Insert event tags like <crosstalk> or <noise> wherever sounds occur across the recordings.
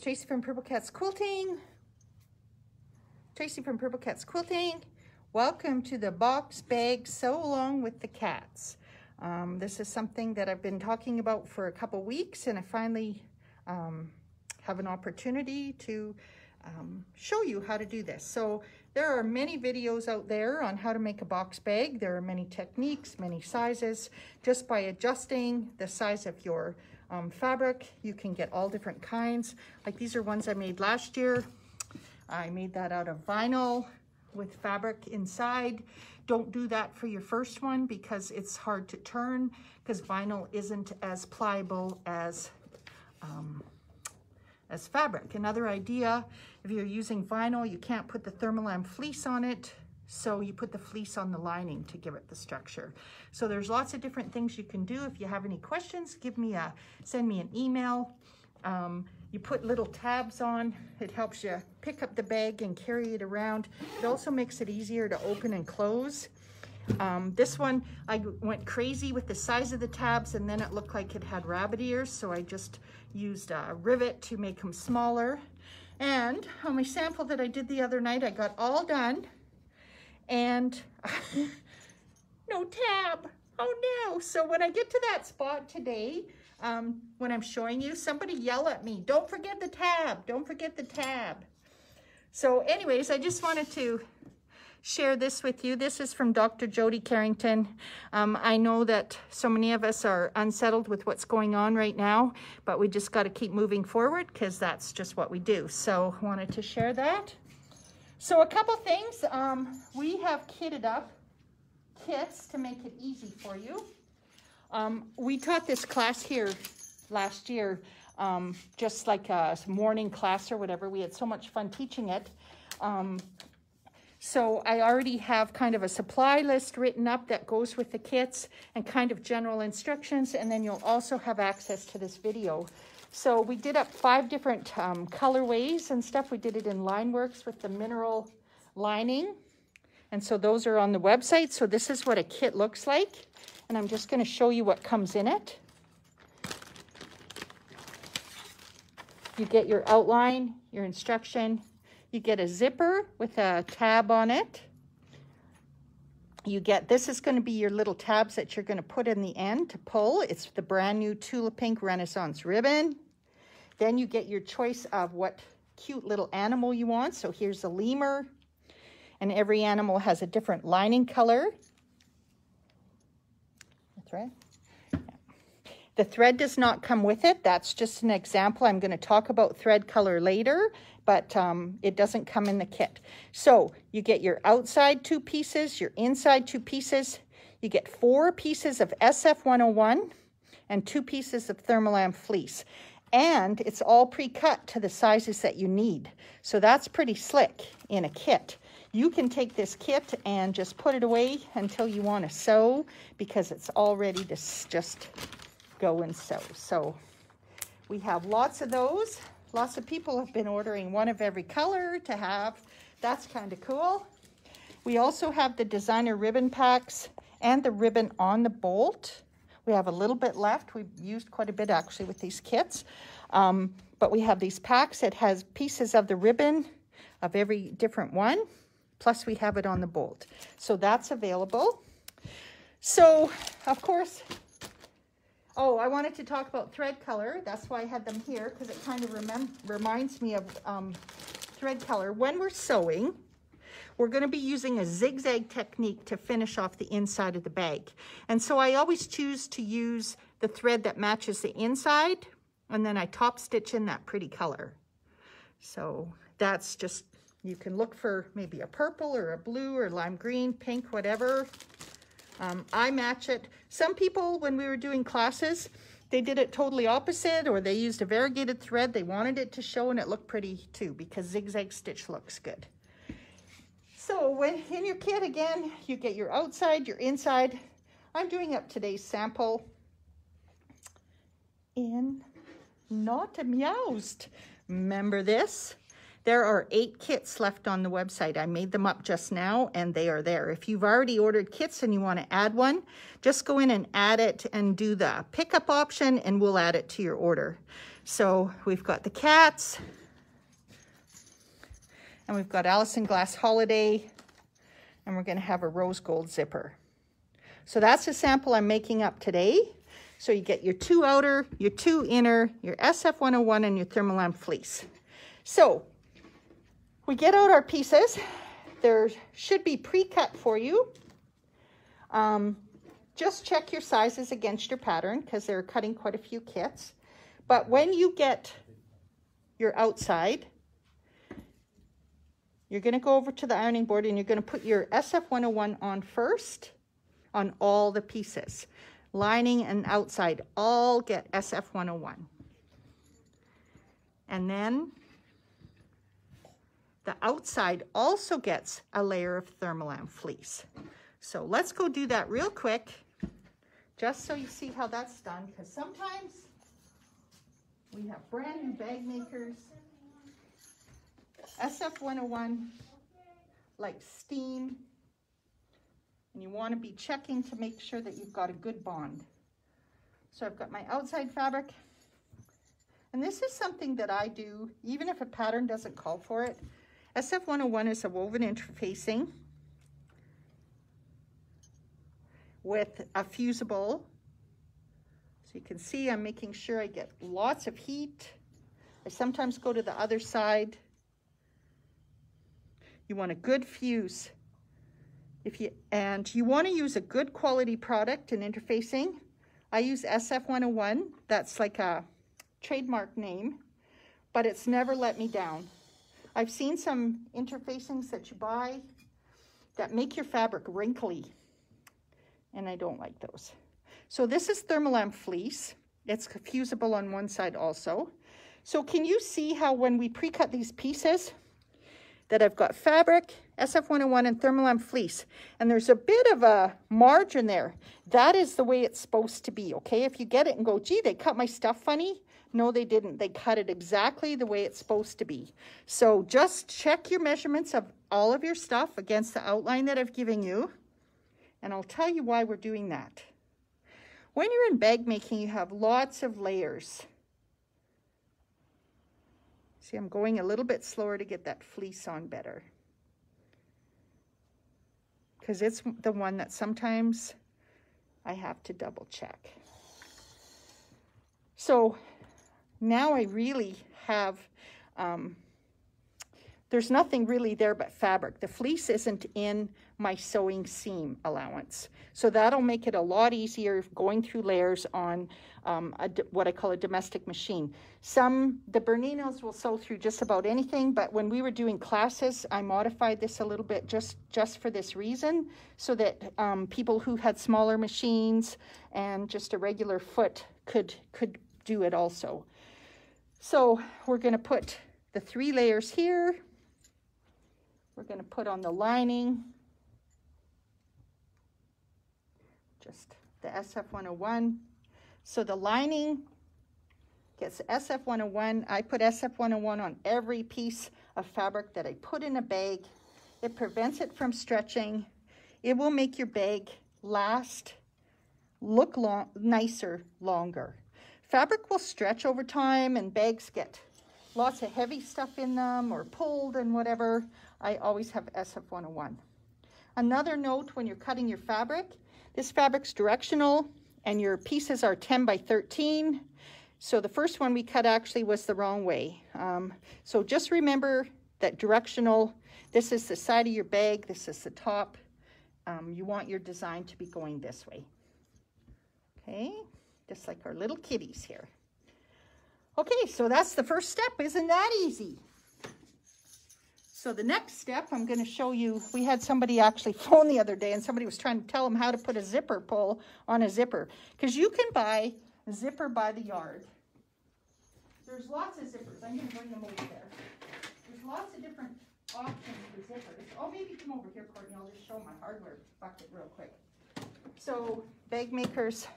Tracy from Purple KATZ Quilting. Tracy from Purple KATZ Quilting. Welcome to the box bag sew along with the cats. Um, this is something that I've been talking about for a couple weeks and I finally um, have an opportunity to um, show you how to do this. So there are many videos out there on how to make a box bag. There are many techniques, many sizes. Just by adjusting the size of your um, fabric. You can get all different kinds. Like these are ones I made last year. I made that out of vinyl with fabric inside. Don't do that for your first one because it's hard to turn because vinyl isn't as pliable as um, as fabric. Another idea, if you're using vinyl, you can't put the Thermolam fleece on it so you put the fleece on the lining to give it the structure. So there's lots of different things you can do. If you have any questions, give me a, send me an email. Um, you put little tabs on. It helps you pick up the bag and carry it around. It also makes it easier to open and close. Um, this one, I went crazy with the size of the tabs and then it looked like it had rabbit ears. So I just used a rivet to make them smaller. And on my sample that I did the other night, I got all done and <laughs> no tab. Oh no. So when I get to that spot today, um, when I'm showing you, somebody yell at me, don't forget the tab, don't forget the tab. So anyways, I just wanted to share this with you. This is from Dr. Jody Carrington. Um, I know that so many of us are unsettled with what's going on right now, but we just got to keep moving forward because that's just what we do. So wanted to share that. So a couple things, um, we have kitted up kits to make it easy for you. Um, we taught this class here last year, um, just like a morning class or whatever. We had so much fun teaching it. Um, so I already have kind of a supply list written up that goes with the kits and kind of general instructions. And then you'll also have access to this video. So we did up five different um, colorways and stuff. We did it in Line Works with the mineral lining. And so those are on the website. So this is what a kit looks like. And I'm just going to show you what comes in it. You get your outline, your instruction. You get a zipper with a tab on it. You get, this is going to be your little tabs that you're going to put in the end to pull. It's the brand new Tula Pink Renaissance ribbon. Then you get your choice of what cute little animal you want. So here's a lemur. And every animal has a different lining color. That's right. The thread does not come with it. That's just an example. I'm going to talk about thread color later, but um, it doesn't come in the kit. So you get your outside two pieces, your inside two pieces. You get four pieces of SF101 and two pieces of Thermolam fleece. And it's all pre-cut to the sizes that you need. So that's pretty slick in a kit. You can take this kit and just put it away until you want to sew because it's all ready to just go and sew. So we have lots of those. Lots of people have been ordering one of every color to have. That's kind of cool. We also have the designer ribbon packs and the ribbon on the bolt. We have a little bit left. We've used quite a bit actually with these kits. Um, but we have these packs. It has pieces of the ribbon of every different one. Plus we have it on the bolt. So that's available. So, of course, oh, I wanted to talk about thread color. That's why I had them here because it kind of reminds me of um, thread color. When we're sewing, we're going to be using a zigzag technique to finish off the inside of the bag. And so I always choose to use the thread that matches the inside and then I top stitch in that pretty color. So that's just, you can look for maybe a purple or a blue or lime green, pink, whatever. Um, I match it. Some people, when we were doing classes, they did it totally opposite or they used a variegated thread. They wanted it to show and it looked pretty too because zigzag stitch looks good. So when in your kit, again, you get your outside, your inside. I'm doing up today's sample in Not Amused. Remember this? There are eight kits left on the website. I made them up just now and they are there. If you've already ordered kits and you want to add one, just go in and add it and do the pickup option and we'll add it to your order. So we've got the cats, and we've got Alison Glass Holiday, and we're gonna have a rose gold zipper. So that's a sample I'm making up today. So you get your two outer, your two inner, your SF101 and your Thermolam fleece. So we get out our pieces. There should be pre-cut for you. Um, just check your sizes against your pattern because they're cutting quite a few kits. But when you get your outside, you're going to go over to the ironing board and you're going to put your SF101 on first on all the pieces. Lining and outside all get SF101. And then the outside also gets a layer of Thermolam fleece. So let's go do that real quick, just so you see how that's done, because sometimes we have brand new bag makers, SF101, like steam, and you want to be checking to make sure that you've got a good bond. So I've got my outside fabric, and this is something that I do, even if a pattern doesn't call for it. SF101 is a woven interfacing with a fusible. So you can see I'm making sure I get lots of heat. I sometimes go to the other side. You want a good fuse. If you And you want to use a good quality product in interfacing. I use SF101. That's like a trademark name, but it's never let me down. I've seen some interfacings that you buy that make your fabric wrinkly, and I don't like those. So this is Thermolam fleece. It's fusible on one side also. So can you see how when we pre-cut these pieces, that I've got fabric, SF101, and Thermolam fleece. And there's a bit of a margin there. That is the way it's supposed to be, okay? If you get it and go, gee, they cut my stuff funny, no, they didn't. They cut it exactly the way it's supposed to be. So just check your measurements of all of your stuff against the outline that I've given you. And I'll tell you why we're doing that. When you're in bag making, you have lots of layers. See, I'm going a little bit slower to get that fleece on better. Because it's the one that sometimes I have to double check. So now I really have, um, there's nothing really there but fabric. The fleece isn't in my sewing seam allowance. So that'll make it a lot easier going through layers on um, a, what I call a domestic machine. Some, the Berninas will sew through just about anything, but when we were doing classes, I modified this a little bit just, just for this reason, so that um, people who had smaller machines and just a regular foot could, could do it also. So we're going to put the three layers here. We're going to put on the lining, just the SF101. So the lining gets SF101. I put SF101 on every piece of fabric that I put in a bag. It prevents it from stretching. It will make your bag last, look long, nicer longer. Fabric will stretch over time and bags get lots of heavy stuff in them or pulled and whatever. I always have SF101. Another note when you're cutting your fabric, this fabric's directional and your pieces are 10 by 13. So the first one we cut actually was the wrong way. Um, so just remember that directional, this is the side of your bag, this is the top. Um, you want your design to be going this way. Okay just like our little kitties here. Okay, so that's the first step. Isn't that easy? So the next step, I'm going to show you, we had somebody actually <laughs> phone the other day and somebody was trying to tell them how to put a zipper pull on a zipper. Because you can buy a zipper by the yard. There's lots of zippers. I'm going to bring them over there. There's lots of different options for zippers. Oh, maybe come over here, Courtney. I'll just show my hardware bucket real quick. So bag makers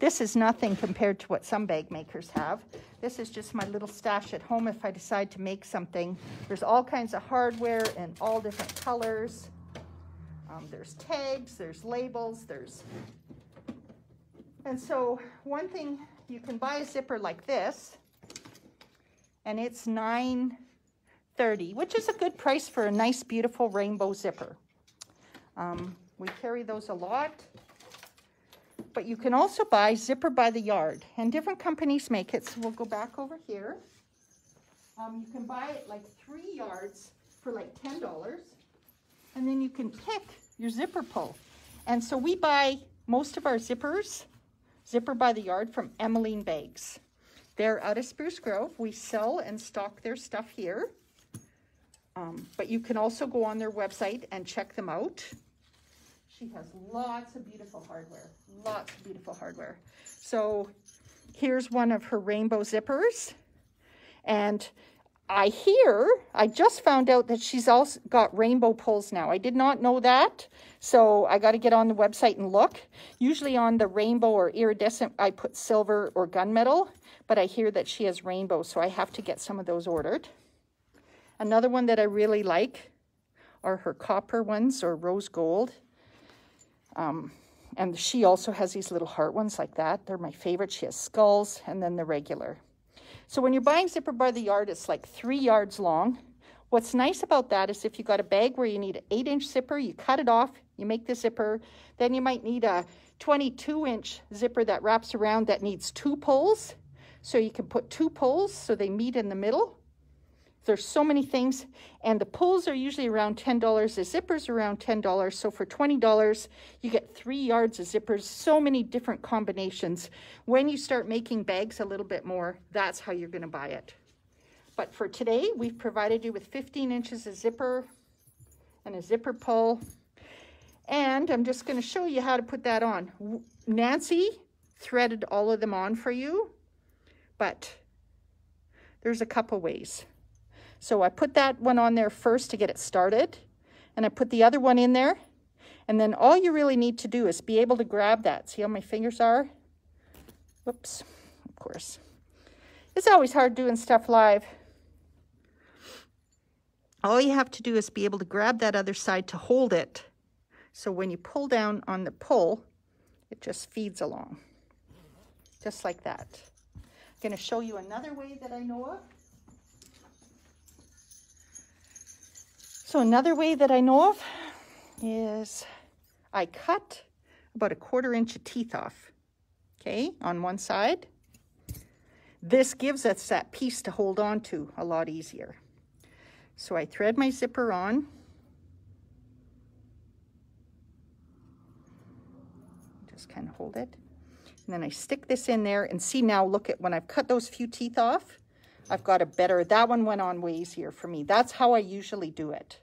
this is nothing compared to what some bag makers have. This is just my little stash at home if I decide to make something. There's all kinds of hardware in all different colors. Um, there's tags, there's labels, there's... And so one thing, you can buy a zipper like this, and it's nine thirty, which is a good price for a nice, beautiful rainbow zipper. Um, we carry those a lot. But you can also buy zipper by the yard, and different companies make it. So we'll go back over here. Um, you can buy it like three yards for like $10. And then you can pick your zipper pull. And so we buy most of our zippers, zipper by the yard from Emmaline Bags. They're out of Spruce Grove. We sell and stock their stuff here. Um, but you can also go on their website and check them out. She has lots of beautiful hardware, lots of beautiful hardware. So here's one of her rainbow zippers. And I hear, I just found out that she's also got rainbow pulls now. I did not know that. So I got to get on the website and look. Usually on the rainbow or iridescent, I put silver or gunmetal, but I hear that she has rainbow, so I have to get some of those ordered. Another one that I really like are her copper ones or rose gold. Um, and she also has these little heart ones like that. They're my favorite. She has skulls and then the regular. So when you're buying zipper by the yard, it's like three yards long. What's nice about that is if you got a bag where you need an eight inch zipper, you cut it off, you make the zipper. Then you might need a 22 inch zipper that wraps around that needs two poles. So you can put two poles so they meet in the middle. There's so many things, and the pulls are usually around $10. The zippers around $10. So for $20, you get three yards of zippers, so many different combinations. When you start making bags a little bit more, that's how you're gonna buy it. But for today, we've provided you with 15 inches of zipper and a zipper pull. And I'm just gonna show you how to put that on. Nancy threaded all of them on for you, but there's a couple ways. So I put that one on there first to get it started. And I put the other one in there. And then all you really need to do is be able to grab that. See how my fingers are? Whoops, of course. It's always hard doing stuff live. All you have to do is be able to grab that other side to hold it. So when you pull down on the pull, it just feeds along. Just like that. I'm going to show you another way that I know of. So another way that I know of is I cut about a quarter inch of teeth off, okay, on one side. This gives us that piece to hold on to a lot easier. So I thread my zipper on. Just kind of hold it. And then I stick this in there and see now, look at when I've cut those few teeth off, I've got a better, that one went on way easier for me. That's how I usually do it.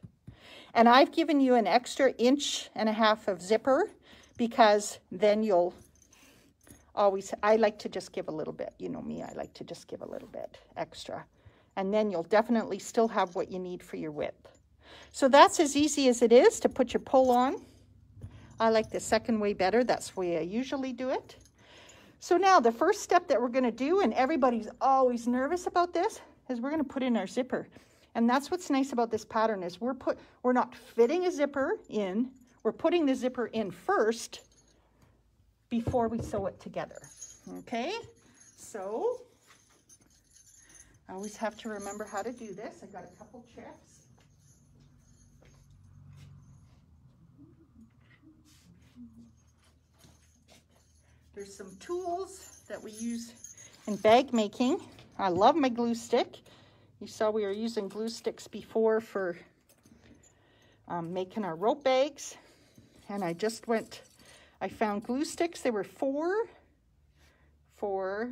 And I've given you an extra inch and a half of zipper because then you'll always, I like to just give a little bit. You know me, I like to just give a little bit extra. And then you'll definitely still have what you need for your width. So that's as easy as it is to put your pull on. I like the second way better. That's the way I usually do it. So now the first step that we're going to do, and everybody's always nervous about this, is we're going to put in our zipper. And that's what's nice about this pattern is we're put we're not fitting a zipper in, we're putting the zipper in first before we sew it together. Okay? So I always have to remember how to do this. I got a couple checks. There's some tools that we use in bag making. I love my glue stick. You saw we were using glue sticks before for um, making our rope bags. And I just went, I found glue sticks. They were four for,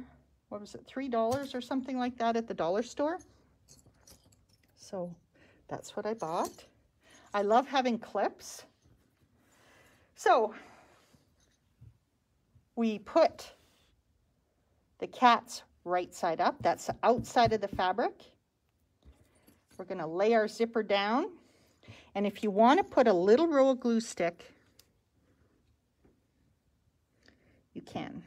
what was it, $3 or something like that at the dollar store. So that's what I bought. I love having clips. So we put the cat's right side up. That's the outside of the fabric. We're going to lay our zipper down. And if you want to put a little row of glue stick, you can.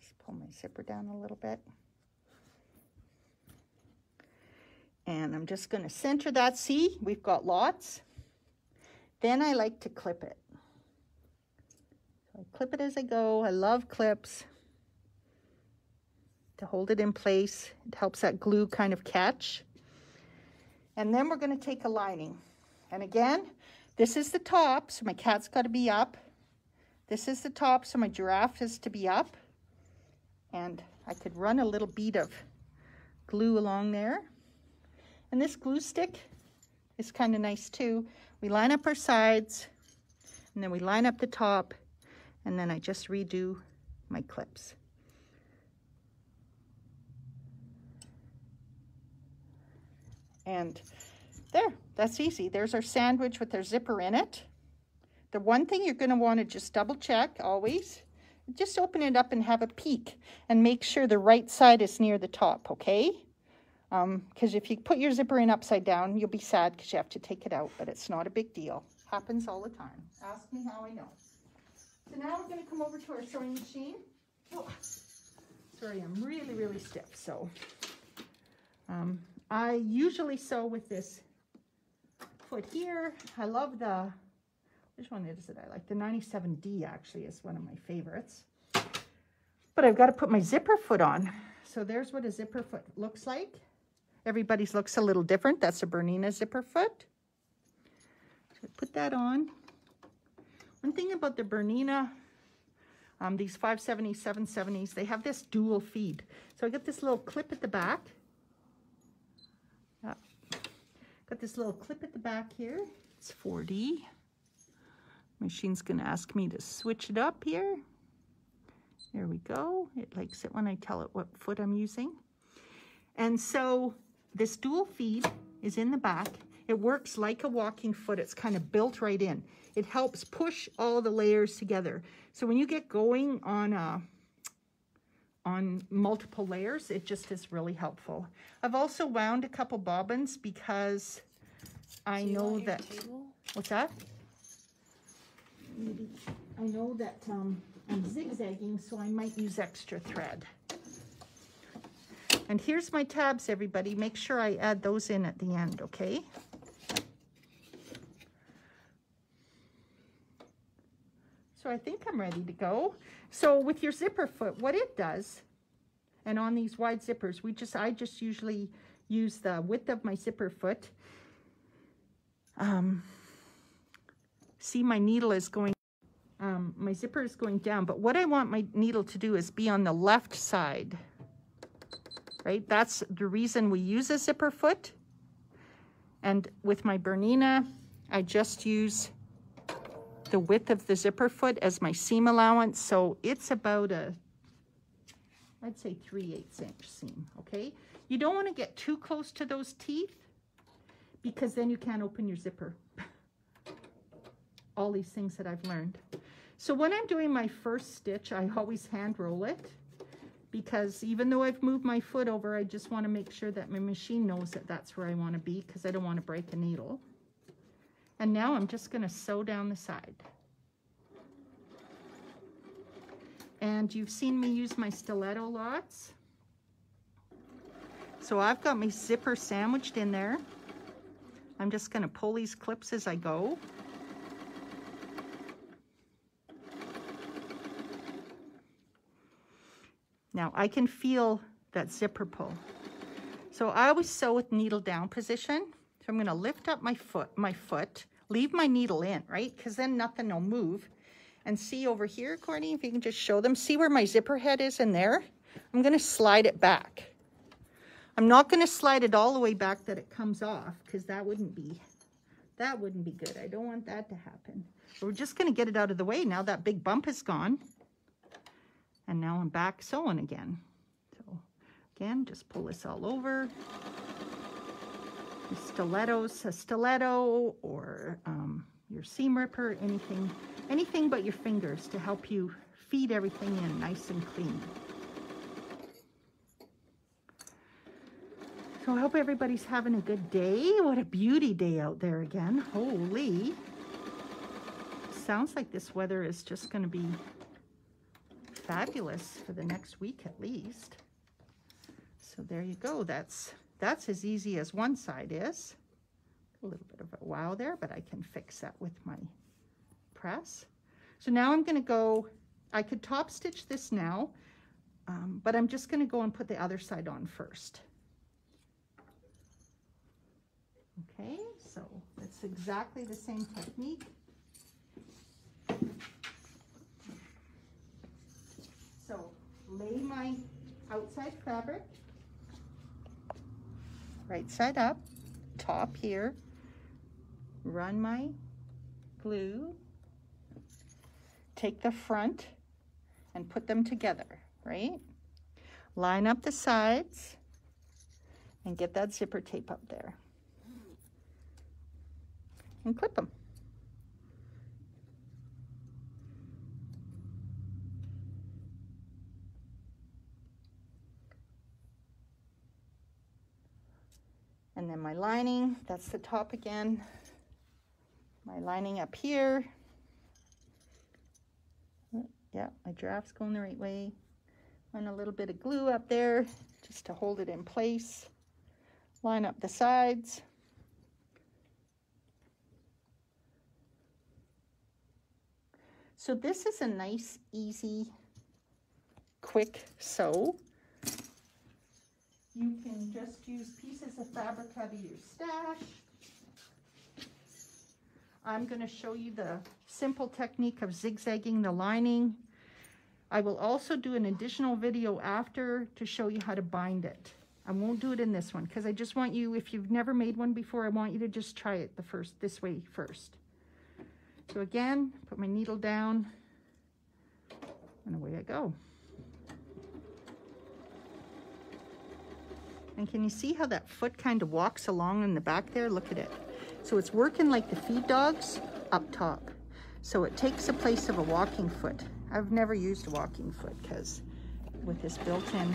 Just pull my zipper down a little bit. And I'm just going to center that. See, we've got lots. Then I like to clip it. So I clip it as I go. I love clips. To hold it in place. It helps that glue kind of catch. And then we're going to take a lining. And again, this is the top, so my cat's got to be up. This is the top, so my giraffe is to be up. And I could run a little bead of glue along there. And this glue stick is kind of nice too. We line up our sides, and then we line up the top, and then I just redo my clips. And there, that's easy. There's our sandwich with our zipper in it. The one thing you're going to want to just double check always, just open it up and have a peek and make sure the right side is near the top, okay? Because um, if you put your zipper in upside down, you'll be sad because you have to take it out, but it's not a big deal. Happens all the time. Ask me how I know. So now we're going to come over to our sewing machine. Oh, sorry, I'm really, really stiff. So um, I usually sew with this foot here. I love the, which one is it I like? The 97D actually is one of my favorites. But I've got to put my zipper foot on. So there's what a zipper foot looks like. Everybody's looks a little different. That's a Bernina zipper foot. So put that on. One thing about the Bernina, um, these 570s, 770s, they have this dual feed. So I got this little clip at the back Got this little clip at the back here. It's 4D. Machine's gonna ask me to switch it up here. There we go. It likes it when I tell it what foot I'm using. And so this dual feed is in the back. It works like a walking foot. It's kind of built right in. It helps push all the layers together. So when you get going on a on multiple layers. It just is really helpful. I've also wound a couple bobbins because I know that, what's that? Maybe, I know that um, I'm zigzagging, so I might use extra thread. And here's my tabs, everybody. Make sure I add those in at the end, okay? I think I'm ready to go. So with your zipper foot, what it does, and on these wide zippers, we just I just usually use the width of my zipper foot. Um, see, my needle is going, um, my zipper is going down, but what I want my needle to do is be on the left side, right? That's the reason we use a zipper foot. And with my Bernina, I just use the width of the zipper foot as my seam allowance. So it's about a, I'd say 3 8 inch seam, okay? You don't want to get too close to those teeth because then you can't open your zipper. All these things that I've learned. So when I'm doing my first stitch, I always hand roll it because even though I've moved my foot over, I just want to make sure that my machine knows that that's where I want to be because I don't want to break a needle. And now I'm just going to sew down the side. And you've seen me use my stiletto lots. So I've got my zipper sandwiched in there. I'm just going to pull these clips as I go. Now I can feel that zipper pull. So I always sew with needle down position. I'm going to lift up my foot, my foot, leave my needle in, right? Because then nothing will move. And see over here, Courtney, if you can just show them. See where my zipper head is in there? I'm going to slide it back. I'm not going to slide it all the way back that it comes off because that wouldn't be, that wouldn't be good. I don't want that to happen. we're just going to get it out of the way now that big bump is gone. And now I'm back sewing again. So again, just pull this all over stilettos, a stiletto or um, your seam ripper, anything, anything but your fingers to help you feed everything in nice and clean. So I hope everybody's having a good day. What a beauty day out there again. Holy. Sounds like this weather is just going to be fabulous for the next week at least. So there you go. That's that's as easy as one side is. A little bit of a wow there, but I can fix that with my press. So now I'm going to go, I could top stitch this now. Um, but I'm just going to go and put the other side on first. Okay, so it's exactly the same technique. So lay my outside fabric right side up, top here, run my glue, take the front and put them together, right? Line up the sides and get that zipper tape up there and clip them. And then my lining, that's the top again. My lining up here. Yeah, my giraffe's going the right way. And a little bit of glue up there just to hold it in place. Line up the sides. So this is a nice, easy, quick sew. You can just use pieces of fabric out of your stash. I'm going to show you the simple technique of zigzagging the lining. I will also do an additional video after to show you how to bind it. I won't do it in this one because I just want you, if you've never made one before, I want you to just try it the first, this way first. So again, put my needle down and away I go. And can you see how that foot kind of walks along in the back there? Look at it. So it's working like the feed dogs up top. So it takes the place of a walking foot. I've never used a walking foot because with this built-in.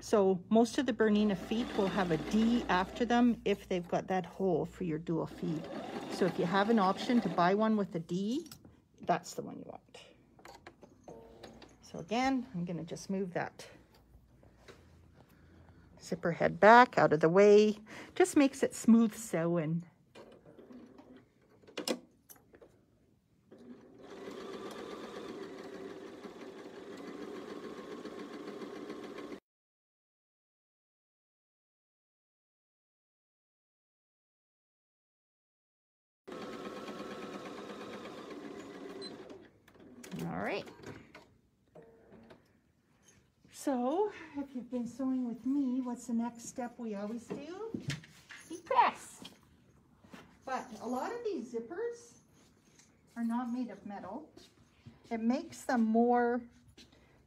So most of the Bernina feet will have a D after them if they've got that hole for your dual feed. So if you have an option to buy one with a D, that's the one you want. So again, I'm gonna just move that Zipper head back, out of the way. Just makes it smooth sewing. All right. So, sewing with me, what's the next step we always do? We press. But a lot of these zippers are not made of metal. It makes them more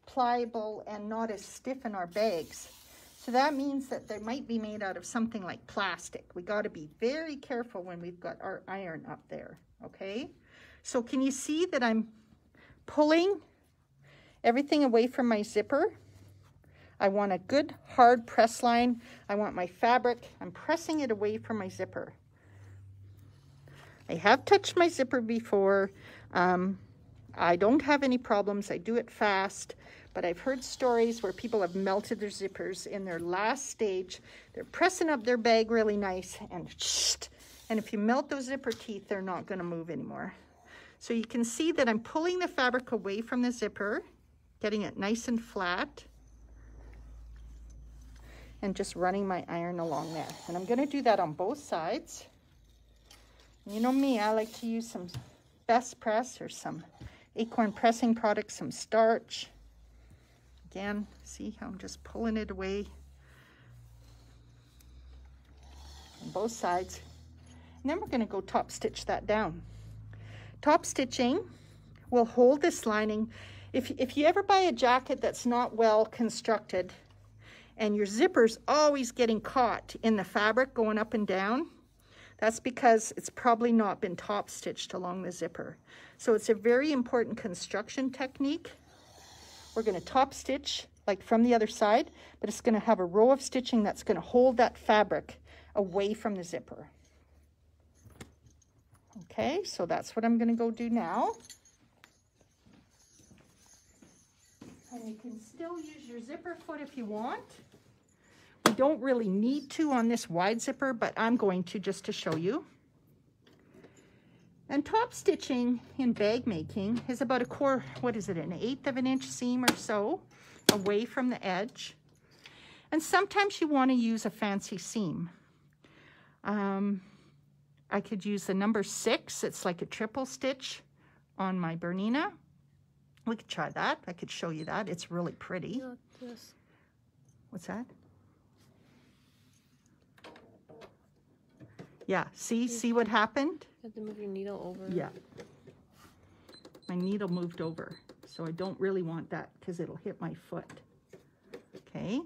pliable and not as stiff in our bags. So that means that they might be made out of something like plastic. We got to be very careful when we've got our iron up there, okay? So can you see that I'm pulling everything away from my zipper? I want a good hard press line. I want my fabric. I'm pressing it away from my zipper. I have touched my zipper before. Um, I don't have any problems. I do it fast, but I've heard stories where people have melted their zippers in their last stage. They're pressing up their bag really nice and and if you melt those zipper teeth, they're not gonna move anymore. So you can see that I'm pulling the fabric away from the zipper, getting it nice and flat and just running my iron along there. And I'm gonna do that on both sides. You know me, I like to use some best press or some acorn pressing product, some starch. Again, see how I'm just pulling it away on both sides. And then we're gonna go top stitch that down. Top stitching will hold this lining. If, if you ever buy a jacket that's not well constructed, and your zipper's always getting caught in the fabric going up and down, that's because it's probably not been top stitched along the zipper. So it's a very important construction technique. We're gonna top stitch like from the other side, but it's gonna have a row of stitching that's gonna hold that fabric away from the zipper. Okay, so that's what I'm gonna go do now. And you can still use your zipper foot if you want. We don't really need to on this wide zipper, but I'm going to just to show you. And top stitching in bag making is about a quarter, what is it, an eighth of an inch seam or so away from the edge. And sometimes you want to use a fancy seam. Um, I could use the number six. It's like a triple stitch on my Bernina. We could try that. I could show you that. It's really pretty. What's that? Yeah, see, see what happened? You have to move your needle over. Yeah. My needle moved over, so I don't really want that because it'll hit my foot. Okay.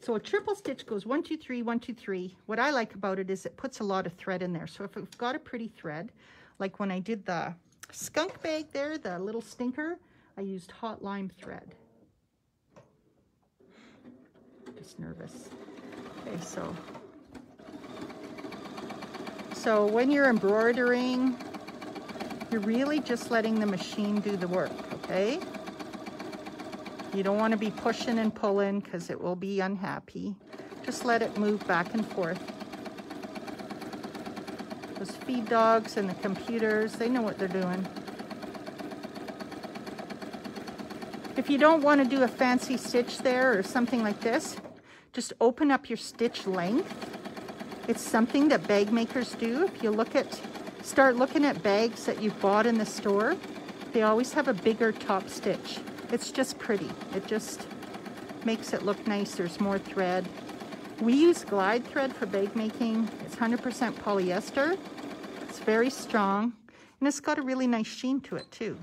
So a triple stitch goes one, two, three, one, two, three. What I like about it is it puts a lot of thread in there. So if I've got a pretty thread, like when I did the skunk bag there, the little stinker, I used hot lime thread. Just nervous. Okay, so so when you're embroidering, you're really just letting the machine do the work, okay? You don't want to be pushing and pulling because it will be unhappy. Just let it move back and forth. Those feed dogs and the computers, they know what they're doing. If you don't want to do a fancy stitch there or something like this, just open up your stitch length. It's something that bag makers do. If you look at, start looking at bags that you've bought in the store, they always have a bigger top stitch. It's just pretty. It just makes it look nice. There's more thread. We use glide thread for bag making. It's 100% polyester. It's very strong. And it's got a really nice sheen to it too.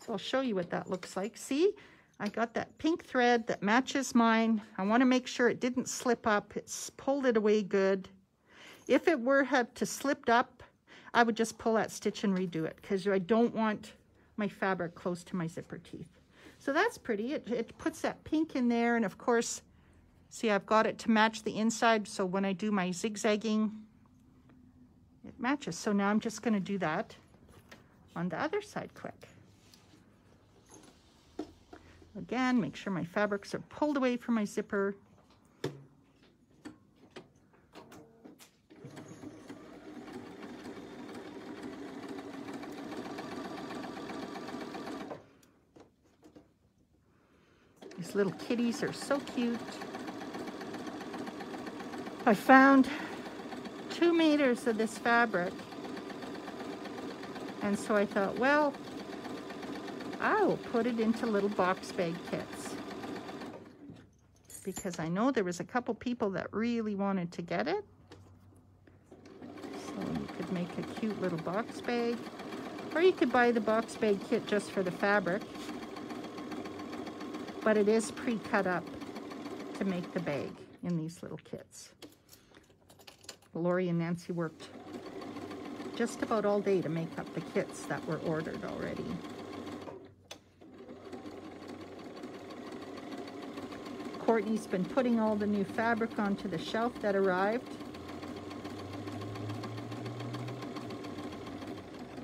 So I'll show you what that looks like. See, I got that pink thread that matches mine. I want to make sure it didn't slip up. It's pulled it away good. If it were have to slipped up, I would just pull that stitch and redo it because I don't want my fabric close to my zipper teeth. So that's pretty. It, it puts that pink in there. And of course, see, I've got it to match the inside. So when I do my zigzagging, it matches. So now I'm just going to do that on the other side quick. Again, make sure my fabrics are pulled away from my zipper. Little kitties are so cute. I found two meters of this fabric. And so I thought, well, I will put it into little box bag kits. Because I know there was a couple people that really wanted to get it. So you could make a cute little box bag. Or you could buy the box bag kit just for the fabric but it is pre-cut up to make the bag in these little kits. Lori and Nancy worked just about all day to make up the kits that were ordered already. Courtney's been putting all the new fabric onto the shelf that arrived.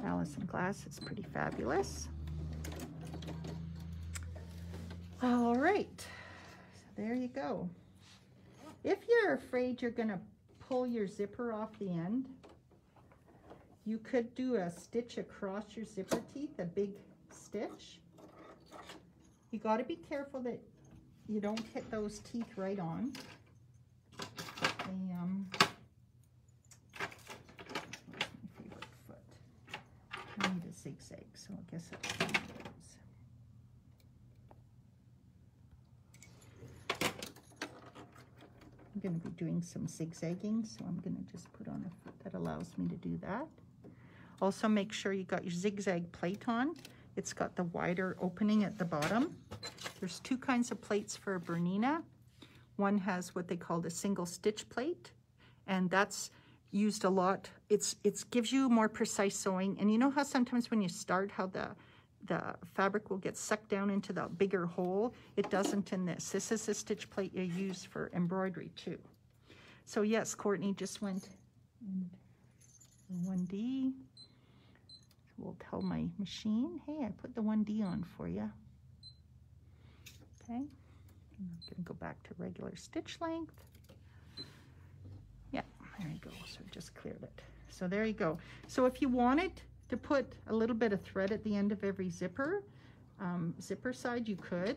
Alice Alison Glass is pretty fabulous. All right, so there you go. If you're afraid you're gonna pull your zipper off the end, you could do a stitch across your zipper teeth, a big stitch. You gotta be careful that you don't hit those teeth right on. um, my favorite foot. I need a zigzag, so I guess I'm going to be doing some zigzagging, so I'm going to just put on a foot that allows me to do that. Also make sure you got your zigzag plate on. It's got the wider opening at the bottom. There's two kinds of plates for a Bernina. One has what they call the single stitch plate, and that's used a lot. It's it gives you more precise sewing. And you know how sometimes when you start, how the the fabric will get sucked down into the bigger hole. It doesn't in this. This is a stitch plate you use for embroidery too. So yes, Courtney just went 1D. So we'll tell my machine, hey, I put the 1D on for you. Okay, I'm gonna go back to regular stitch length. Yeah, There you go, so just cleared it. So there you go. So if you wanted to put a little bit of thread at the end of every zipper, um, zipper side, you could.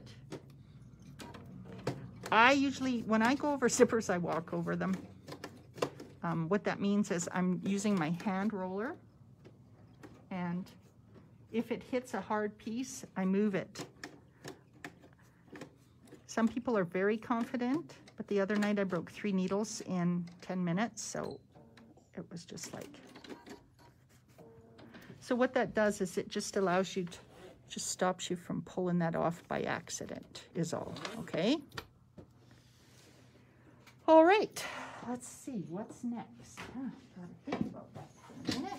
I usually, when I go over zippers, I walk over them. Um, what that means is I'm using my hand roller and if it hits a hard piece, I move it. Some people are very confident, but the other night I broke three needles in 10 minutes, so it was just like... So what that does is it just allows you to, just stops you from pulling that off by accident is all, okay? All right, let's see, what's next? Huh, gotta think about that for a minute.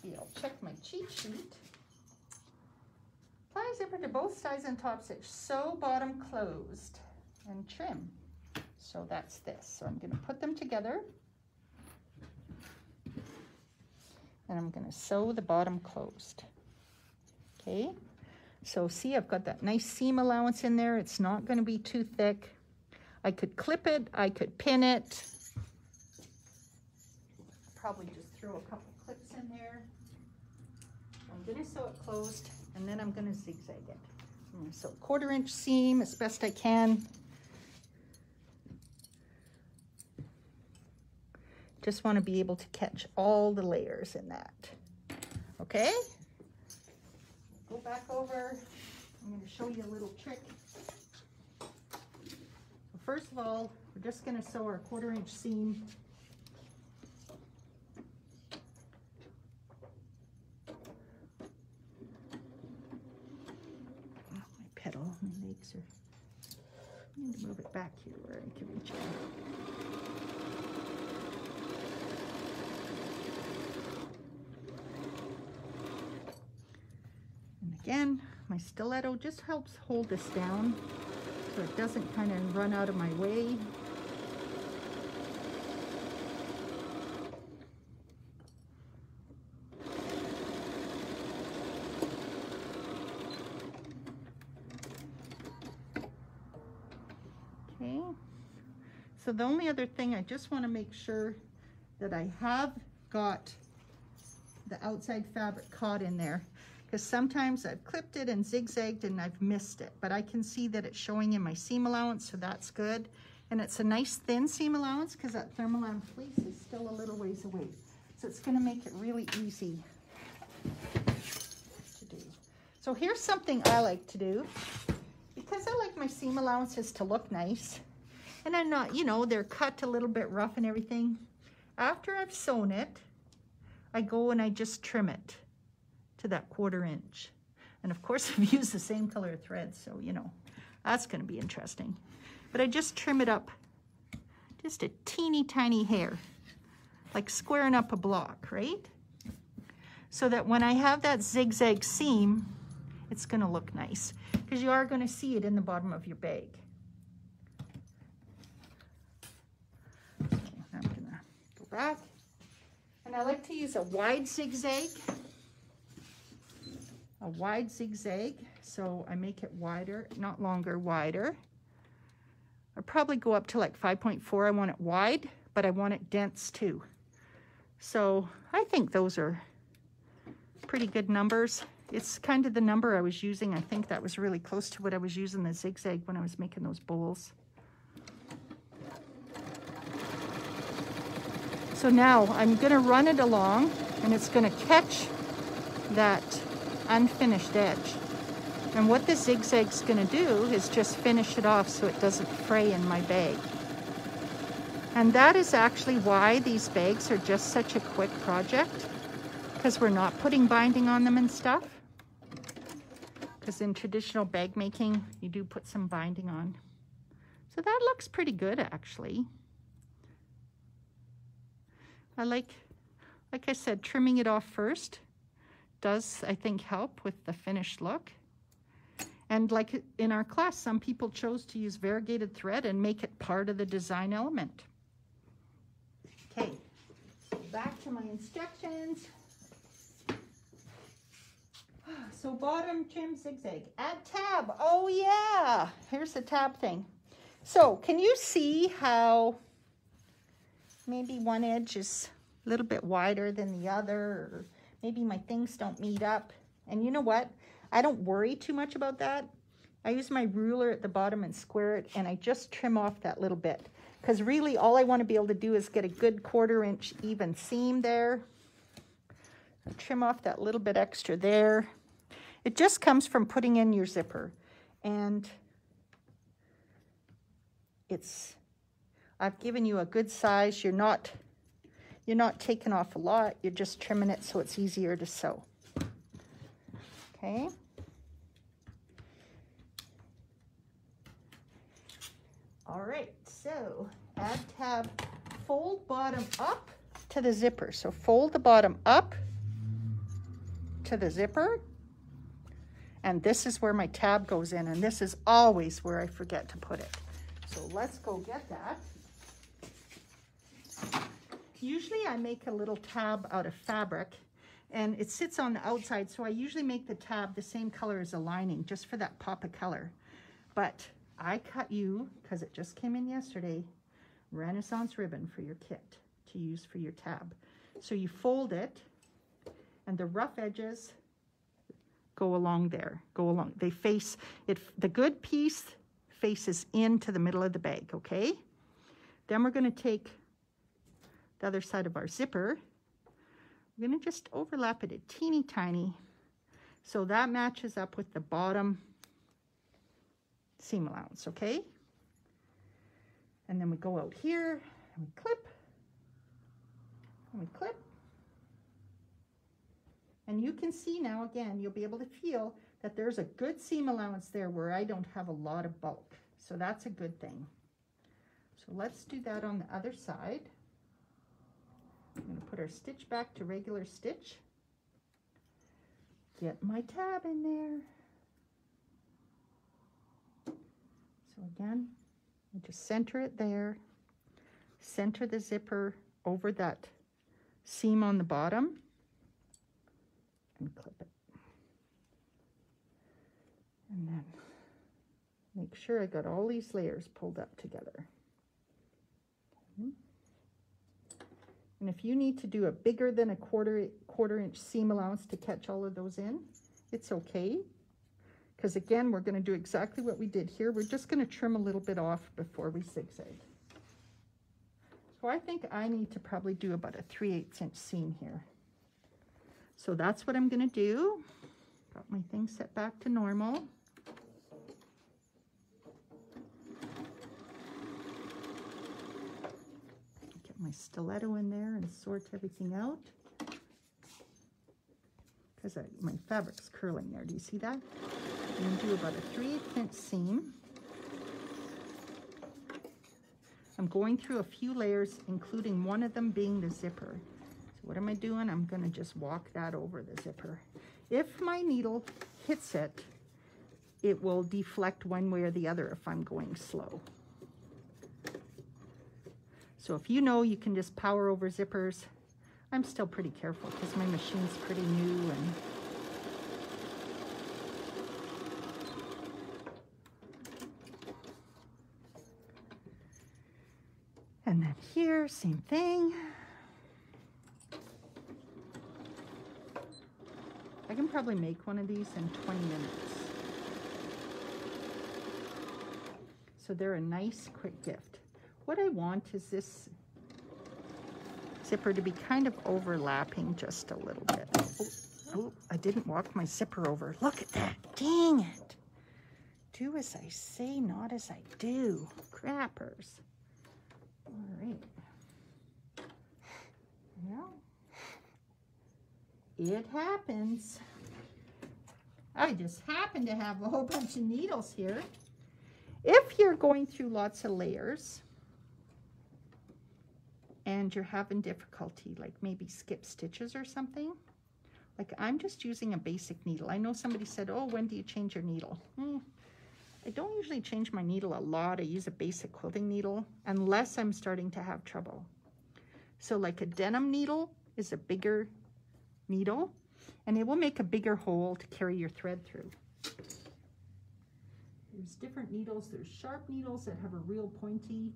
See, I'll check my cheat sheet. Apply zipper to both sides and top stitch. Sew bottom closed and trim. So that's this. So I'm going to put them together. And I'm going to sew the bottom closed. Okay. So see, I've got that nice seam allowance in there. It's not going to be too thick. I could clip it. I could pin it. Probably just throw a couple clips in there. I'm going to sew it closed and then I'm going to zigzag it. So quarter inch seam as best I can. Just want to be able to catch all the layers in that. Okay? Go back over. I'm going to show you a little trick. First of all, we're just going to sew our quarter inch seam Oh, my pedal, My legs are, I need to move it back here where I can reach it. Again, my stiletto just helps hold this down so it doesn't kind of run out of my way. Okay, so the only other thing, I just want to make sure that I have got the outside fabric caught in there because sometimes I've clipped it and zigzagged and I've missed it, but I can see that it's showing in my seam allowance, so that's good. And it's a nice thin seam allowance because that Thermolam fleece is still a little ways away. So it's gonna make it really easy to do. So here's something I like to do. Because I like my seam allowances to look nice, and I'm not, you know, they're cut a little bit rough and everything. After I've sewn it, I go and I just trim it to that quarter inch. And of course <laughs> I've used the same color thread, so you know, that's gonna be interesting. But I just trim it up, just a teeny tiny hair, like squaring up a block, right? So that when I have that zigzag seam, it's gonna look nice because you are gonna see it in the bottom of your bag. So I'm going to go back. And I like to use a wide zigzag, a wide zigzag. So I make it wider, not longer, wider. I probably go up to like 5.4. I want it wide, but I want it dense too. So I think those are pretty good numbers. It's kind of the number I was using. I think that was really close to what I was using the zigzag when I was making those bowls. So now I'm gonna run it along and it's gonna catch that unfinished edge. And what the zigzag's gonna do is just finish it off so it doesn't fray in my bag. And that is actually why these bags are just such a quick project because we're not putting binding on them and stuff. Because in traditional bag making, you do put some binding on. So that looks pretty good actually. I like, like I said, trimming it off first does, I think, help with the finished look. And like in our class, some people chose to use variegated thread and make it part of the design element. Okay, back to my instructions. <sighs> So bottom trim zigzag, add tab. Oh yeah, here's the tab thing. So can you see how maybe one edge is a little bit wider than the other, maybe my things don't meet up. And you know what? I don't worry too much about that. I use my ruler at the bottom and square it, and I just trim off that little bit. Because really, all I want to be able to do is get a good quarter inch even seam there. Trim off that little bit extra there. It just comes from putting in your zipper. And it's, I've given you a good size. You're not, you're not taking off a lot. You're just trimming it so it's easier to sew. Okay. All right, so add tab, fold bottom up to the zipper. So fold the bottom up to the zipper. And this is where my tab goes in. And this is always where I forget to put it. So let's go get that. Usually I make a little tab out of fabric and it sits on the outside. So I usually make the tab the same color as the lining just for that pop of color. But I cut you, because it just came in yesterday, Renaissance ribbon for your kit to use for your tab. So you fold it and the rough edges go along there, go along. They face, it. the good piece faces into the middle of the bag, okay? Then we're gonna take the other side of our zipper. We're gonna just overlap it a teeny tiny so that matches up with the bottom seam allowance, okay? And then we go out here and we clip, and we clip. And you can see now, again, you'll be able to feel that there's a good seam allowance there where I don't have a lot of bulk. So that's a good thing. So let's do that on the other side. I'm going to put our stitch back to regular stitch. Get my tab in there. So again, just center it there, center the zipper over that seam on the bottom, and clip it. And then make sure I got all these layers pulled up together. And if you need to do a bigger than a quarter, quarter inch seam allowance to catch all of those in, it's okay. Because again, we're going to do exactly what we did here. We're just going to trim a little bit off before we zigzag. So I think I need to probably do about a 3 8 inch seam here. So that's what I'm going to do. Got my thing set back to normal. Get my stiletto in there and sort everything out because my fabric's curling there. Do you see that? I'm gonna do about a 3 8 inch seam. I'm going through a few layers, including one of them being the zipper. So what am I doing? I'm gonna just walk that over the zipper. If my needle hits it, it will deflect one way or the other if I'm going slow. So if you know you can just power over zippers, I'm still pretty careful because my machine's pretty new and And then here, same thing. I can probably make one of these in 20 minutes. So they're a nice quick gift. What I want is this zipper to be kind of overlapping just a little bit. Oh, oh, I didn't walk my zipper over. Look at that. Dang it. Do as I say, not as I do. Crappers. All right. Well, it happens. I just happen to have a whole bunch of needles here. If you're going through lots of layers and you're having difficulty, like maybe skip stitches or something, like I'm just using a basic needle. I know somebody said, oh, when do you change your needle? Hmm. I don't usually change my needle a lot. I use a basic quilting needle unless I'm starting to have trouble. So like a denim needle is a bigger needle and it will make a bigger hole to carry your thread through. There's different needles. There's sharp needles that have a real pointy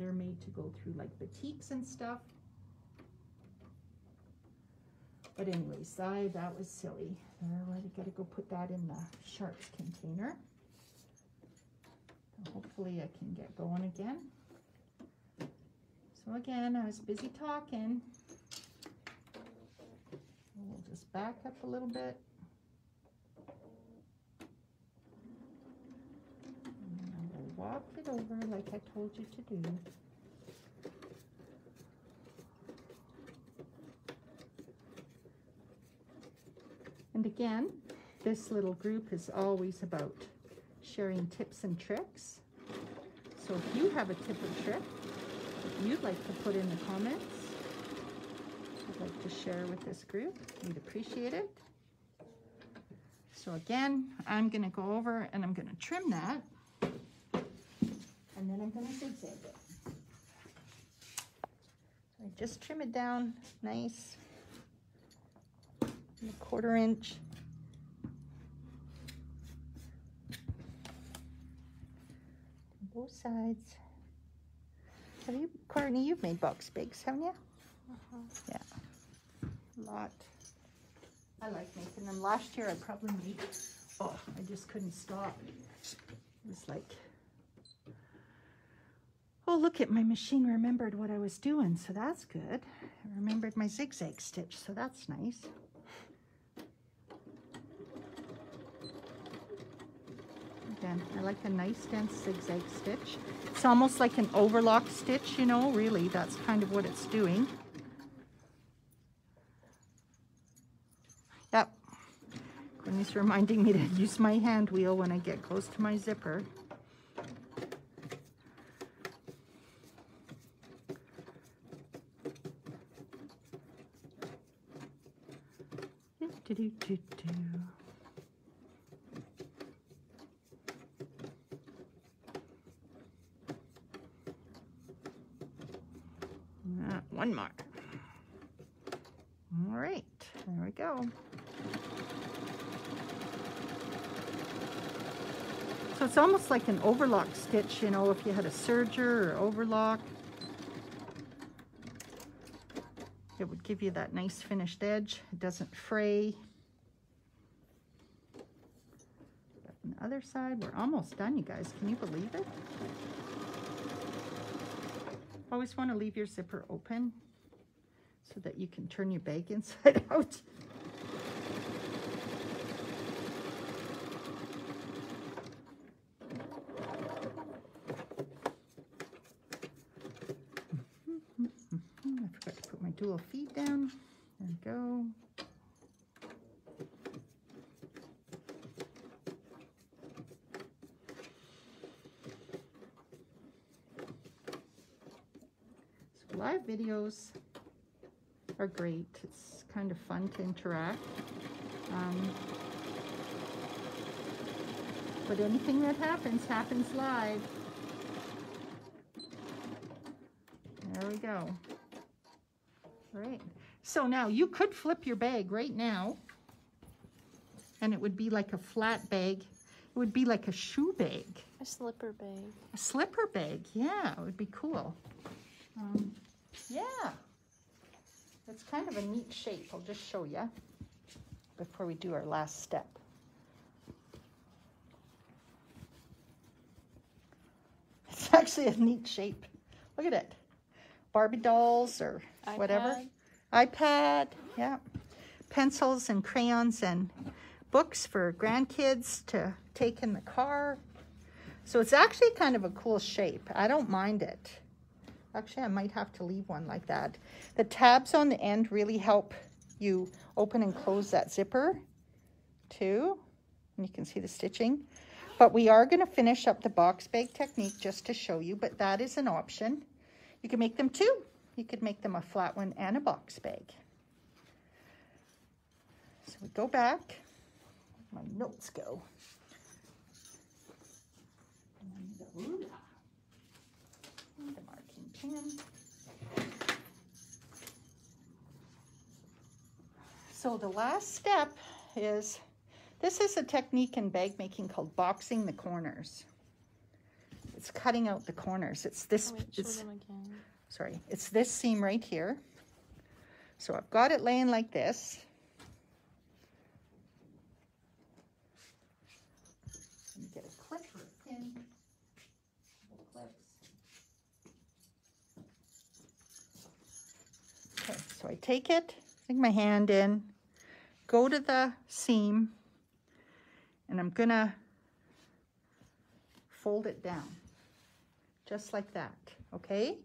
They're made to go through like batiks and stuff. But anyways, I, that was silly. Uh, I gotta go put that in the sharps container. Hopefully I can get going again. So again, I was busy talking. We'll just back up a little bit. Walk it over like I told you to do. And again, this little group is always about sharing tips and tricks. So if you have a tip or trick you'd like to put in the comments, I'd like to share with this group, we'd appreciate it. So again, I'm gonna go over and I'm gonna trim that and then I'm gonna zigzag it. So I just trim it down nice, a quarter inch. both sides. Have you, Courtney, you've made box bags, haven't you? Uh -huh. Yeah, a lot. I like making them. Last year I probably made, oh, I just couldn't stop. It was like, oh, look at my machine remembered what I was doing, so that's good. I remembered my zigzag stitch, so that's nice. Again, I like a nice dense zigzag stitch. It's almost like an overlock stitch, you know, really, that's kind of what it's doing. Yep. Courtney's reminding me to use my hand wheel when I get close to my zipper. Do, do, do. Uh, one more. All right, there we go. So it's almost like an overlock stitch, you know, if you had a serger or overlock. It would give you that nice finished edge. It doesn't fray. On the other side, we're almost done, you guys. Can you believe it? Always want to leave your zipper open so that you can turn your bag <laughs> inside out. <laughs> I forgot to put my dual feed down. There we go. So live videos are great. It's kind of fun to interact. Um, but anything that happens, happens live. There we go. Right. So now you could flip your bag right now and it would be like a flat bag. It would be like a shoe bag. A slipper bag. A slipper bag, yeah, it would be cool. Um, it's kind of a neat shape. I'll just show you before we do our last step. <laughs> It's actually a neat shape. Look at it. Barbie dolls or iPad. whatever. iPad, yeah. Pencils and crayons and books for grandkids to take in the car. So it's actually kind of a cool shape. I don't mind it. Actually, I might have to leave one like that. The tabs on the end really help you open and close that zipper too. And you can see the stitching. But we are going to finish up the box bag technique just to show you, but that is an option. You can make them two. You could make them a flat one and a box bag. So we go back. My notes go. And the ruler. And So the last step is, this is a technique in bag making called boxing the corners. it's cutting out the corners. It's this, Oh, wait, it's, sorry, it's this seam right here. So I've got it laying like this. Let me get a clip or a pin. Couple clips. Okay, so I take it, stick my hand in, go to the seam, and I'm gonna fold it down, just like that, okay?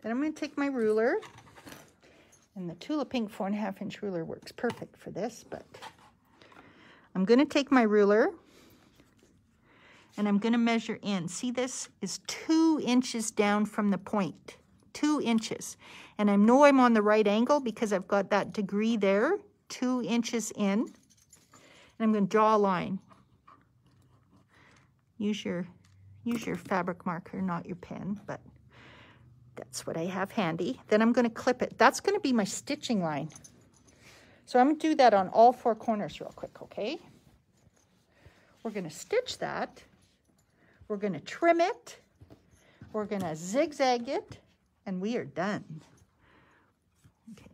Then I'm gonna take my ruler, and the Tula Pink four and a half inch ruler works perfect for this, but I'm gonna take my ruler and I'm gonna measure in. See this is two inches down from the point, two inches. And I know I'm on the right angle because I've got that degree there, two inches in. And I'm gonna draw a line. Use your, use your fabric marker, not your pen, but that's what I have handy. Then I'm gonna clip it. That's gonna be my stitching line. So I'm gonna do that on all four corners real quick, okay? We're gonna stitch that. We're gonna trim it. We're gonna zigzag it, and we are done. Okay.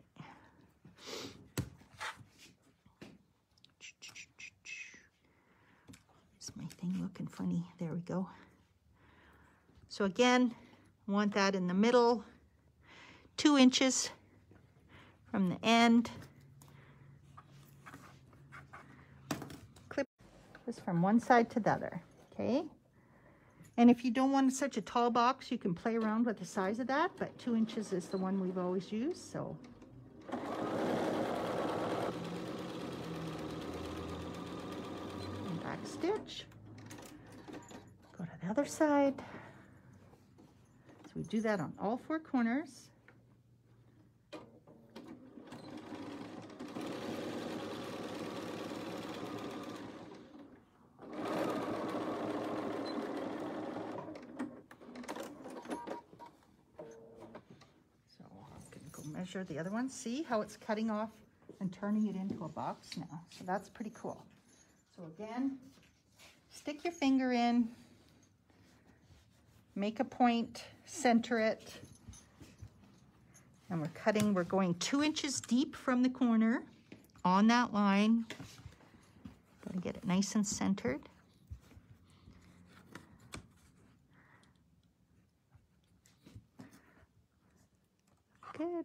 Is my thing looking funny? There we go. So again, want that in the middle, two inches from the end. Clip this from one side to the other, okay? And if you don't want such a tall box, you can play around with the size of that, but two inches is the one we've always used, so. Back stitch. The other side. So we do that on all four corners. Measure the other one. See how it's cutting off and turning it into a box now. So that's pretty cool. So again, stick your finger in, make a point, center it. And we're cutting, we're going two inches deep from the corner on that line. Gotta get it nice and centered. Good.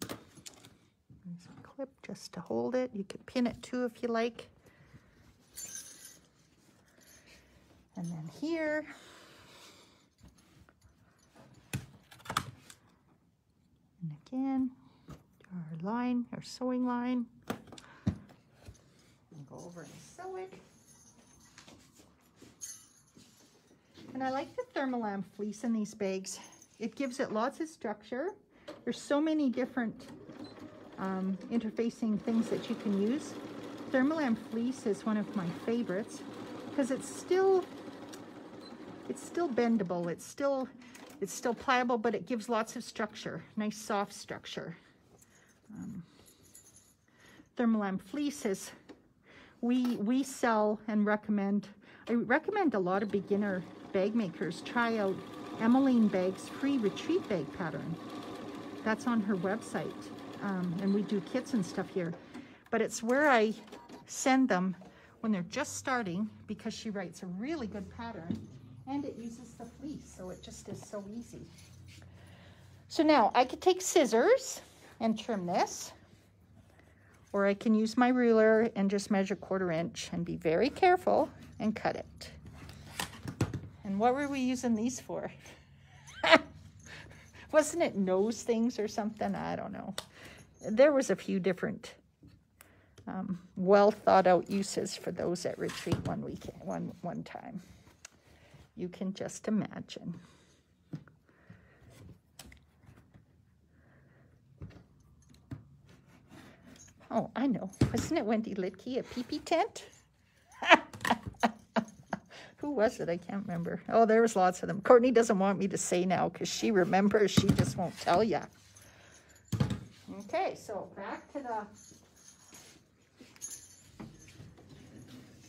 There's a clip just to hold it. You could pin it too if you like. And then here. Again, our line, our sewing line. And go over and sew it. And I like the Thermolam fleece in these bags. It gives it lots of structure. There's so many different um, interfacing things that you can use. Thermolam fleece is one of my favorites because it's still it's still bendable. It's still it's still pliable, but it gives lots of structure, nice soft structure. Um, Thermolam fleece is we we sell and recommend. I recommend a lot of beginner bag makers try out Emmaline Bag's free retreat bag pattern. That's on her website, um, and we do kits and stuff here. But it's where I send them when they're just starting because she writes a really good pattern and it uses the fleece, so it just is so easy. So now I could take scissors and trim this, or I can use my ruler and just measure quarter inch and be very careful and cut it. And what were we using these for? <laughs> Wasn't it nose things or something? I don't know. There was a few different um, well thought out uses for those at retreat one weekend, one, one time. You can just imagine. Oh, I know. Wasn't it Wendy Litke, a peepee -pee tent? <laughs> Who was it? I can't remember. Oh, there was lots of them. Courtney doesn't want me to say now because she remembers. She just won't tell you. Okay, so back to the...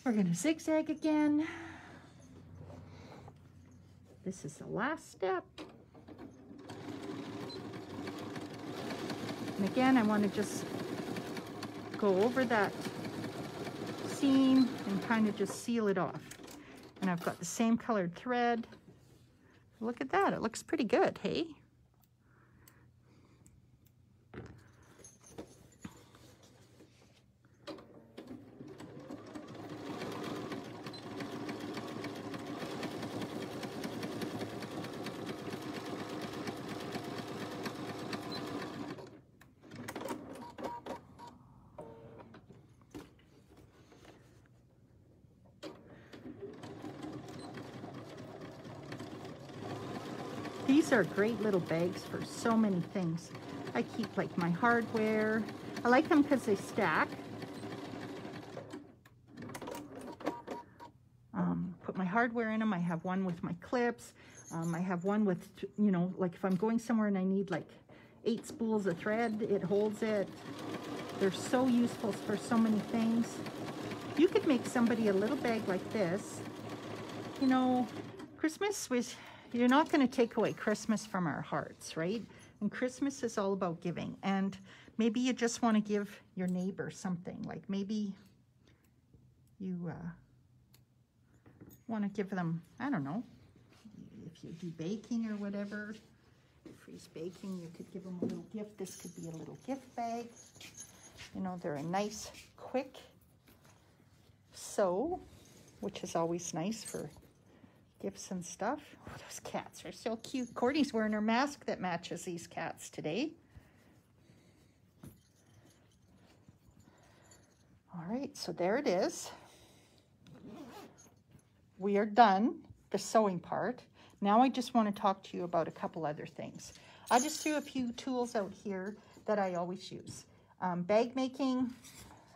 We're going to zigzag again. This is the last step. And again, I want to just go over that seam and kind of just seal it off. And I've got the same colored thread. Look at that, it looks pretty good, hey? These are great little bags for so many things. I keep like my hardware. I like them because they stack. Um, put my hardware in them. I have one with my clips. Um, I have one with, you know, like if I'm going somewhere and I need like eight spools of thread, it holds it. They're so useful for so many things. You could make somebody a little bag like this. You know, Christmas was you're not going to take away Christmas from our hearts, right? And Christmas is all about giving. And maybe you just want to give your neighbor something. Like maybe you uh, want to give them, I don't know, if you do baking or whatever, freeze baking, you could give them a little gift. This could be a little gift bag. You know, they're a nice, quick sew, which is always nice for gifts and stuff. Oh, those cats are so cute. Courtney's wearing her mask that matches these cats today. All right, so there it is. We are done, the sewing part. Now I just want to talk to you about a couple other things. I just threw a few tools out here that I always use. Um, bag making,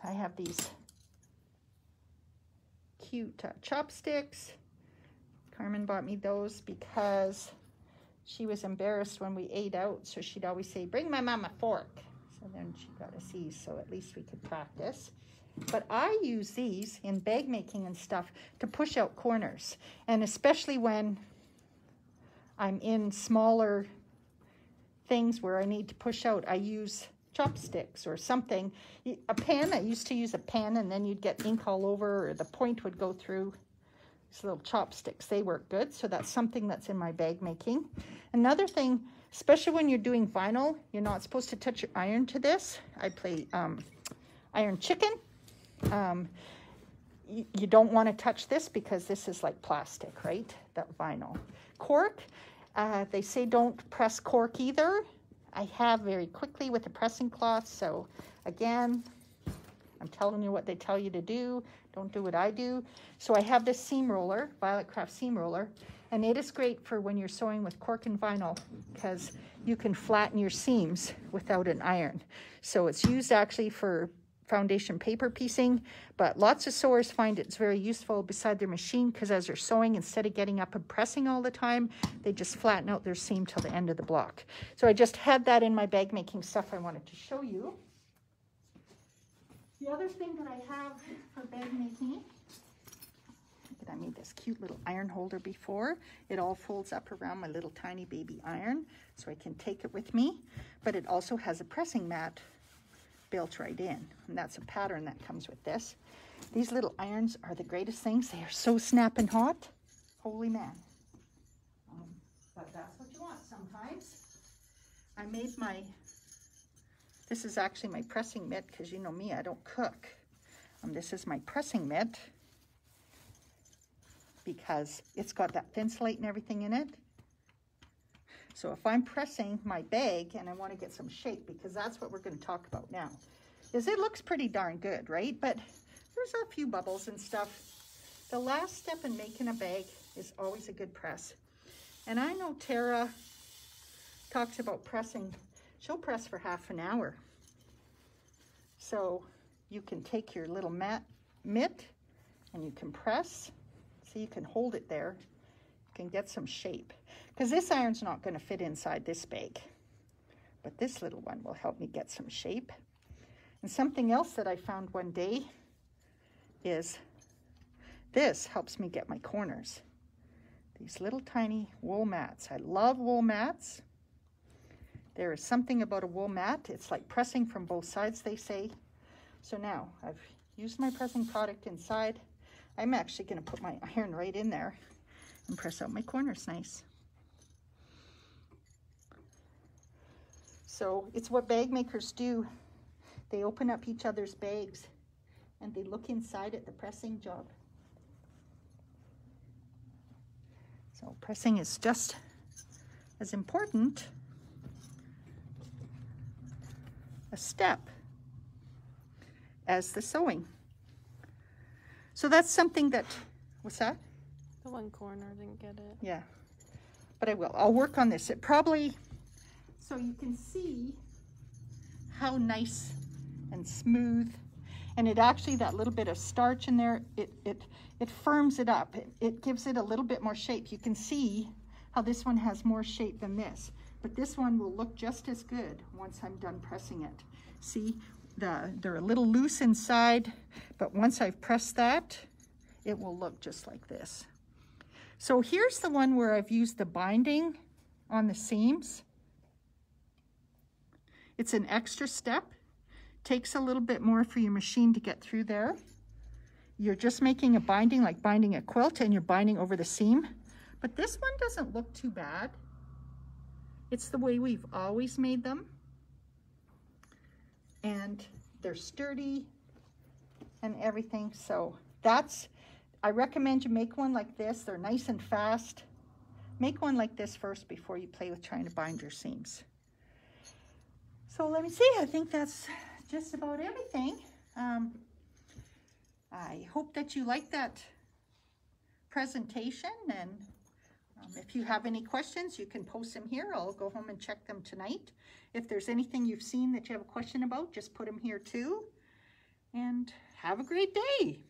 I have these cute uh, chopsticks. Carmen bought me those because she was embarrassed when we ate out, so she'd always say, bring my mom a fork. So then she got a C, so at least we could practice. But I use these in bag making and stuff to push out corners. And especially when I'm in smaller things where I need to push out, I use chopsticks or something. A pen, I used to use a pen and then you'd get ink all over or the point would go through. These little chopsticks, they work good. So that's something that's in my bag making. Another thing, especially when you're doing vinyl, you're not supposed to touch your iron to this. I play um, iron chicken. Um, you, don't want to touch this because this is like plastic, right? That vinyl. Cork, uh, they say don't press cork either. I have very quickly with a pressing cloth. So again, I'm telling you what they tell you to do. Don't do what I do. So I have this seam roller, Violet Craft seam roller, and it is great for when you're sewing with cork and vinyl because you can flatten your seams without an iron. So it's used actually for foundation paper piecing, but lots of sewers find it's very useful beside their machine because as they're sewing, instead of getting up and pressing all the time, they just flatten out their seam till the end of the block. So I just had that in my bag making stuff I wanted to show you. The other thing that I have for bed making, that I made this cute little iron holder before. It all folds up around my little tiny baby iron so I can take it with me. But it also has a pressing mat built right in. And that's a pattern that comes with this. These little irons are the greatest things. They are so snapping hot. Holy man. Um, but that's what you want sometimes. I made my this is actually my pressing mitt because you know me, I don't cook. Um, this is my pressing mitt because it's got that thin slate and everything in it. So if I'm pressing my bag and I want to get some shape, because that's what we're going to talk about now, is it looks pretty darn good, right? But there's a few bubbles and stuff. The last step in making a bag is always a good press. And I know Tara talks about pressing she'll press for half an hour. So you can take your little mat mitt and you can press. So you can hold it there. You can get some shape. Because this iron's not going to fit inside this bag. But this little one will help me get some shape. And something else that I found one day is this helps me get my corners. These little tiny wool mats. I love wool mats. There is something about a wool mat. It's like pressing from both sides, they say. So now I've used my pressing product inside. I'm actually going to put my iron right in there and press out my corners nice. So it's what bag makers do. They open up each other's bags and they look inside at the pressing job. So pressing is just as important a step as the sewing. So that's something that, what's that? The one corner didn't get it. Yeah, but I will. I'll work on this. It probably, so you can see how nice and smooth. And it actually, that little bit of starch in there, it, it, it firms it up. It, it gives it a little bit more shape. You can see how this one has more shape than this. But this one will look just as good once I'm done pressing it. See, the, they're a little loose inside, but once I've pressed that, it will look just like this. So here's the one where I've used the binding on the seams. It's an extra step. Takes a little bit more for your machine to get through there. You're just making a binding like binding a quilt and you're binding over the seam. But this one doesn't look too bad. It's the way we've always made them. And they're sturdy and everything. So that's, I recommend you make one like this. They're nice and fast. Make one like this first before you play with trying to bind your seams. So let me see, I think that's just about everything. Um, I hope that you like that presentation and um, if you have any questions, you can post them here. I'll go home and check them tonight. If there's anything you've seen that you have a question about, just put them here too. And have a great day.